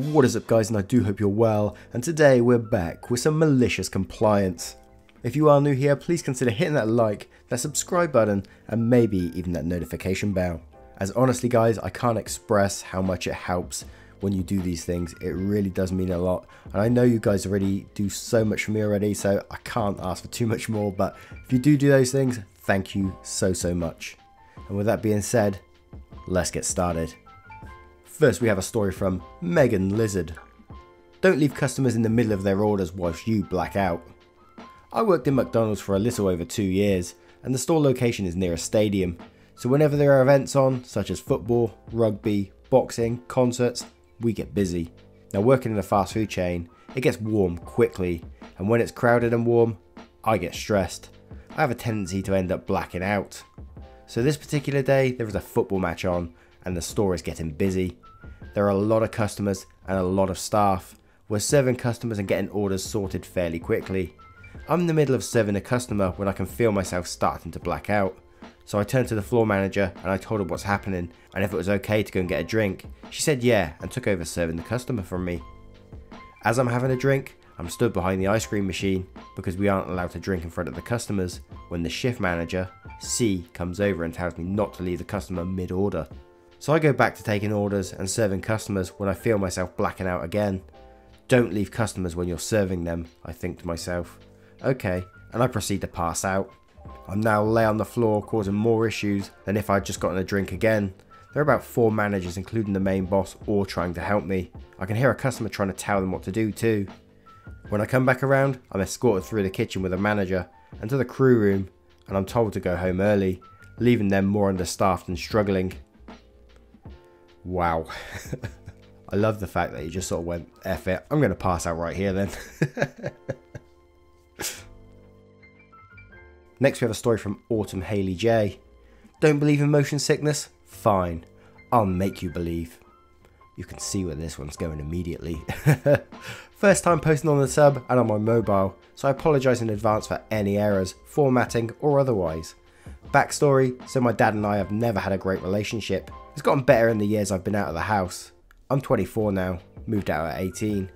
What is up guys and I do hope you're well and today we're back with some malicious compliance. If you are new here please consider hitting that like, that subscribe button and maybe even that notification bell. As honestly guys I can't express how much it helps when you do these things. It really does mean a lot. And I know you guys already do so much for me already, so I can't ask for too much more. But if you do do those things, thank you so, so much. And with that being said, let's get started. First, we have a story from Megan Lizard. Don't leave customers in the middle of their orders whilst you black out. I worked in McDonald's for a little over two years, and the store location is near a stadium. So whenever there are events on, such as football, rugby, boxing, concerts, we get busy. Now, working in a fast food chain, it gets warm quickly, and when it's crowded and warm, I get stressed. I have a tendency to end up blacking out. So, this particular day, there was a football match on, and the store is getting busy. There are a lot of customers and a lot of staff. We're serving customers and getting orders sorted fairly quickly. I'm in the middle of serving a customer when I can feel myself starting to black out. So I turned to the floor manager and I told her what's happening and if it was okay to go and get a drink. She said yeah and took over serving the customer from me. As I'm having a drink, I'm stood behind the ice cream machine because we aren't allowed to drink in front of the customers when the shift manager, C, comes over and tells me not to leave the customer mid-order. So I go back to taking orders and serving customers when I feel myself blacking out again. Don't leave customers when you're serving them, I think to myself. Okay, and I proceed to pass out. I'm now lay on the floor causing more issues than if I'd just gotten a drink again. There are about four managers including the main boss all trying to help me. I can hear a customer trying to tell them what to do too. When I come back around, I'm escorted through the kitchen with a manager and to the crew room and I'm told to go home early, leaving them more understaffed and struggling. Wow. I love the fact that he just sort of went, F it, I'm going to pass out right here then. Next we have a story from Autumn Haley J. Don't believe in motion sickness? Fine. I'll make you believe. You can see where this one's going immediately. First time posting on the sub and on my mobile, so I apologise in advance for any errors, formatting or otherwise. Backstory, so my dad and I have never had a great relationship. It's gotten better in the years I've been out of the house. I'm 24 now, moved out at 18.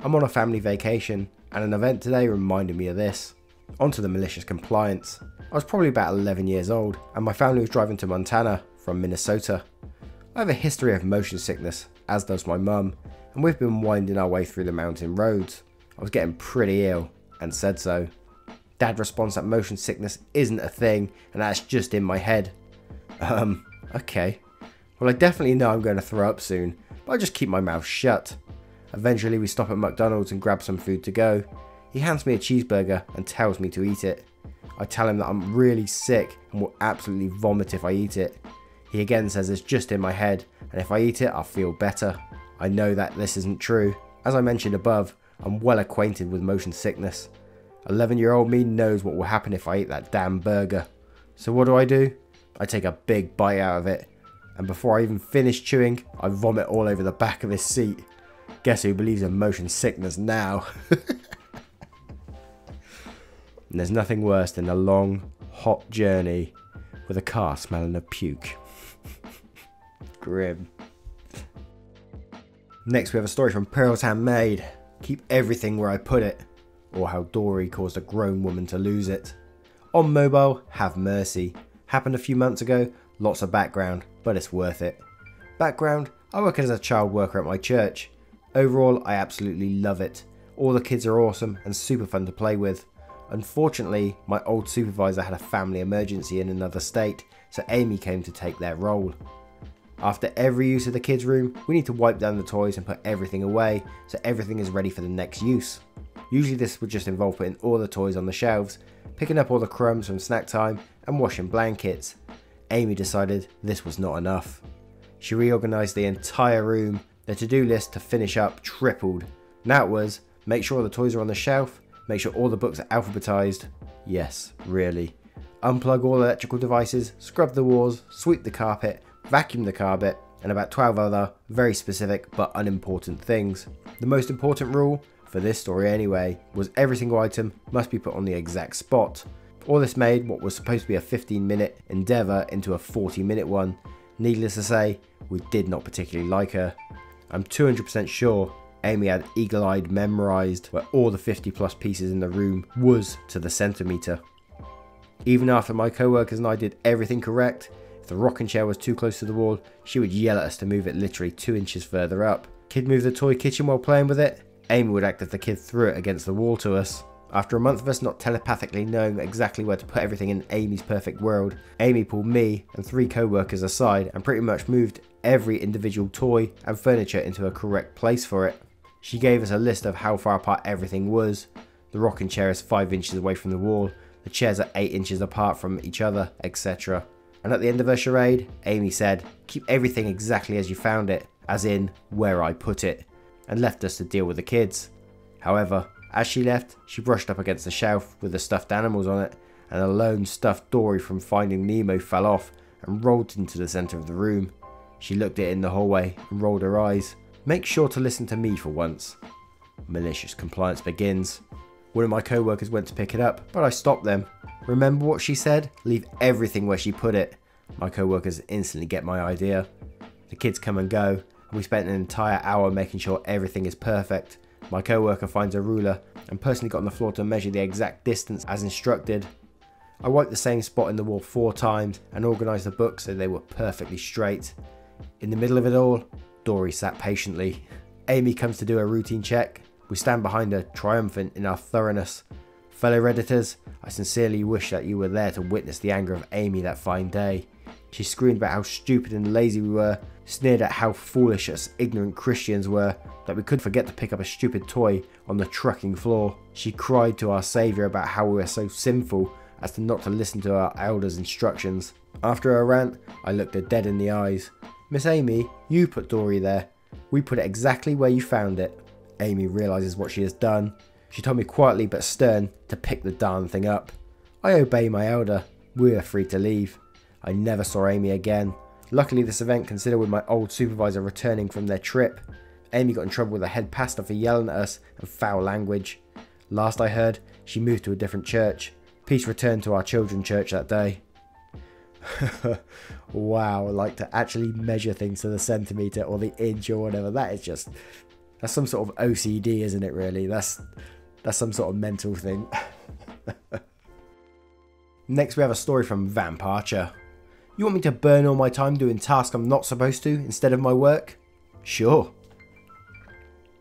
I'm on a family vacation, and an event today reminded me of this. Onto the malicious compliance. I was probably about 11 years old and my family was driving to Montana from Minnesota. I have a history of motion sickness, as does my mum, and we've been winding our way through the mountain roads. I was getting pretty ill and said so. Dad responds that motion sickness isn't a thing and that's just in my head. Um, okay. Well, I definitely know I'm going to throw up soon, but I just keep my mouth shut. Eventually, we stop at McDonald's and grab some food to go, he hands me a cheeseburger and tells me to eat it. I tell him that I'm really sick and will absolutely vomit if I eat it. He again says it's just in my head and if I eat it I'll feel better. I know that this isn't true. As I mentioned above, I'm well acquainted with motion sickness. 11 year old me knows what will happen if I eat that damn burger. So what do I do? I take a big bite out of it and before I even finish chewing, I vomit all over the back of his seat. Guess who believes in motion sickness now? And there's nothing worse than a long, hot journey with a car smelling of puke. Grim. Next, we have a story from Pearl's Handmade. Keep everything where I put it, or how Dory caused a grown woman to lose it. On mobile, have mercy. Happened a few months ago, lots of background, but it's worth it. Background, I work as a child worker at my church. Overall, I absolutely love it. All the kids are awesome and super fun to play with. Unfortunately, my old supervisor had a family emergency in another state, so Amy came to take their role. After every use of the kids' room, we need to wipe down the toys and put everything away so everything is ready for the next use. Usually this would just involve putting all the toys on the shelves, picking up all the crumbs from snack time and washing blankets. Amy decided this was not enough. She reorganised the entire room, the to-do list to finish up tripled. Now it was, make sure the toys are on the shelf, Make sure all the books are alphabetized. Yes, really. Unplug all electrical devices, scrub the walls, sweep the carpet, vacuum the carpet, and about 12 other very specific but unimportant things. The most important rule, for this story anyway, was every single item must be put on the exact spot. All this made what was supposed to be a 15 minute endeavour into a 40 minute one. Needless to say, we did not particularly like her. I'm 200% sure Amy had eagle-eyed memorized where all the 50 plus pieces in the room was to the centimetre. Even after my co-workers and I did everything correct, if the rocking chair was too close to the wall, she would yell at us to move it literally 2 inches further up. Kid moved the toy kitchen while playing with it, Amy would act if the kid threw it against the wall to us. After a month of us not telepathically knowing exactly where to put everything in Amy's perfect world, Amy pulled me and three co-workers aside and pretty much moved every individual toy and furniture into a correct place for it. She gave us a list of how far apart everything was. The rocking chair is 5 inches away from the wall, the chairs are 8 inches apart from each other, etc. And at the end of her charade, Amy said, keep everything exactly as you found it, as in where I put it, and left us to deal with the kids. However, as she left, she brushed up against the shelf with the stuffed animals on it, and a lone stuffed Dory from Finding Nemo fell off and rolled into the centre of the room. She looked at it in the hallway and rolled her eyes. Make sure to listen to me for once. Malicious compliance begins. One of my co-workers went to pick it up, but I stopped them. Remember what she said? Leave everything where she put it. My co-workers instantly get my idea. The kids come and go, and we spent an entire hour making sure everything is perfect. My co-worker finds a ruler and personally got on the floor to measure the exact distance as instructed. I wiped the same spot in the wall four times and organised the books so they were perfectly straight. In the middle of it all, Dory sat patiently. Amy comes to do a routine check. We stand behind her, triumphant in our thoroughness. Fellow Redditors, I sincerely wish that you were there to witness the anger of Amy that fine day. She screamed about how stupid and lazy we were, sneered at how foolish us ignorant Christians were, that we could forget to pick up a stupid toy on the trucking floor. She cried to our Saviour about how we were so sinful as to not to listen to our elders' instructions. After her rant, I looked her dead in the eyes. Miss Amy, you put Dory there. We put it exactly where you found it. Amy realises what she has done. She told me quietly but stern to pick the darn thing up. I obey my elder. We are free to leave. I never saw Amy again. Luckily this event considered with my old supervisor returning from their trip. Amy got in trouble with the head pastor for yelling at us and foul language. Last I heard, she moved to a different church. Peace returned to our children's church that day. wow, like to actually measure things to the centimeter or the inch or whatever. That is just that's some sort of OCD, isn't it? Really, that's that's some sort of mental thing. Next, we have a story from Vamp Archer. You want me to burn all my time doing tasks I'm not supposed to instead of my work? Sure.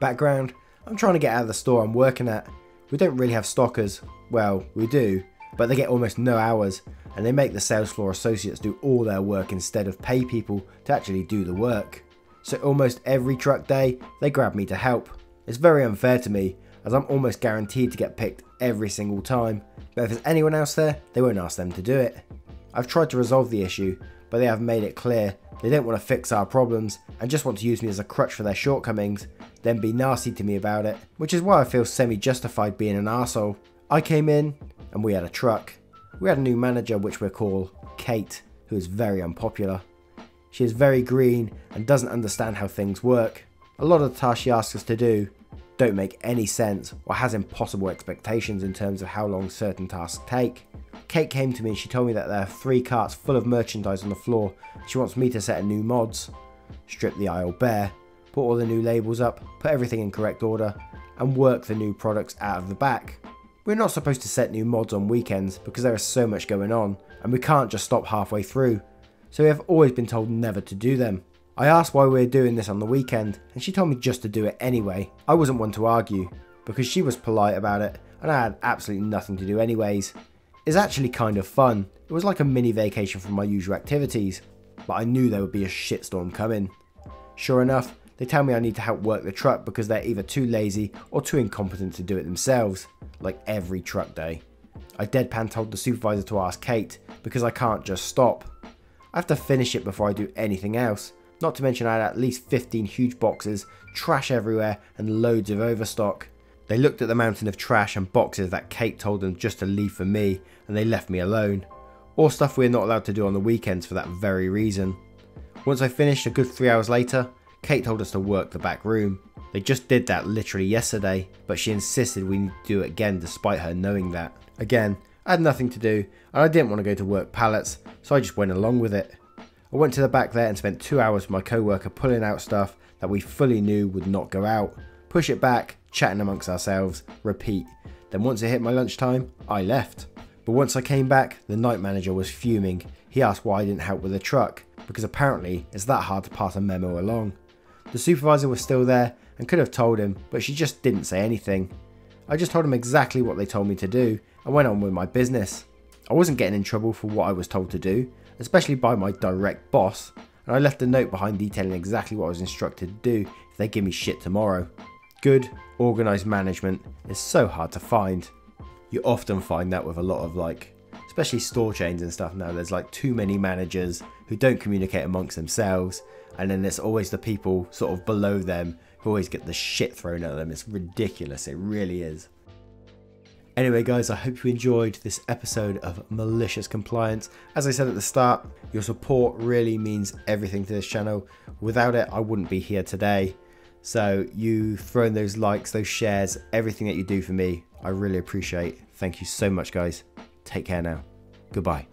Background I'm trying to get out of the store I'm working at. We don't really have stockers. Well, we do, but they get almost no hours, and they make the sales floor associates do all their work instead of pay people to actually do the work. So almost every truck day, they grab me to help. It's very unfair to me, as I'm almost guaranteed to get picked every single time, but if there's anyone else there, they won't ask them to do it. I've tried to resolve the issue, but they have made it clear they don't want to fix our problems and just want to use me as a crutch for their shortcomings, then be nasty to me about it, which is why I feel semi-justified being an asshole. I came in, and we had a truck. We had a new manager which we call Kate, who is very unpopular. She is very green and doesn't understand how things work. A lot of the tasks she asks us to do don't make any sense or has impossible expectations in terms of how long certain tasks take. Kate came to me and she told me that there are three carts full of merchandise on the floor. She wants me to set a new mods, strip the aisle bare, put all the new labels up, put everything in correct order, and work the new products out of the back. We're not supposed to set new mods on weekends because there is so much going on and we can't just stop halfway through, so we have always been told never to do them. I asked why we are doing this on the weekend and she told me just to do it anyway. I wasn't one to argue because she was polite about it and I had absolutely nothing to do anyways. It's actually kind of fun. It was like a mini vacation from my usual activities, but I knew there would be a shitstorm coming. Sure enough, they tell me I need to help work the truck because they're either too lazy or too incompetent to do it themselves, like every truck day. I deadpan told the supervisor to ask Kate because I can't just stop. I have to finish it before I do anything else, not to mention I had at least 15 huge boxes, trash everywhere and loads of overstock. They looked at the mountain of trash and boxes that Kate told them just to leave for me and they left me alone. Or stuff we're not allowed to do on the weekends for that very reason. Once I finished a good 3 hours later, Kate told us to work the back room. They just did that literally yesterday, but she insisted we need to do it again despite her knowing that. Again, I had nothing to do, and I didn't want to go to work pallets, so I just went along with it. I went to the back there and spent two hours with my co-worker pulling out stuff that we fully knew would not go out, push it back, chatting amongst ourselves, repeat. Then once it hit my lunchtime, I left. But once I came back, the night manager was fuming. He asked why I didn't help with the truck, because apparently it's that hard to pass a memo along. The supervisor was still there and could have told him, but she just didn't say anything. I just told him exactly what they told me to do and went on with my business. I wasn't getting in trouble for what I was told to do, especially by my direct boss, and I left a note behind detailing exactly what I was instructed to do if they give me shit tomorrow. Good, organised management is so hard to find. You often find that with a lot of like, especially store chains and stuff now, there's like too many managers who don't communicate amongst themselves, and then there's always the people sort of below them who always get the shit thrown at them. It's ridiculous, it really is. Anyway, guys, I hope you enjoyed this episode of Malicious Compliance. As I said at the start, your support really means everything to this channel. Without it, I wouldn't be here today. So, you throwing those likes, those shares, everything that you do for me, I really appreciate. Thank you so much, guys. Take care now. Goodbye.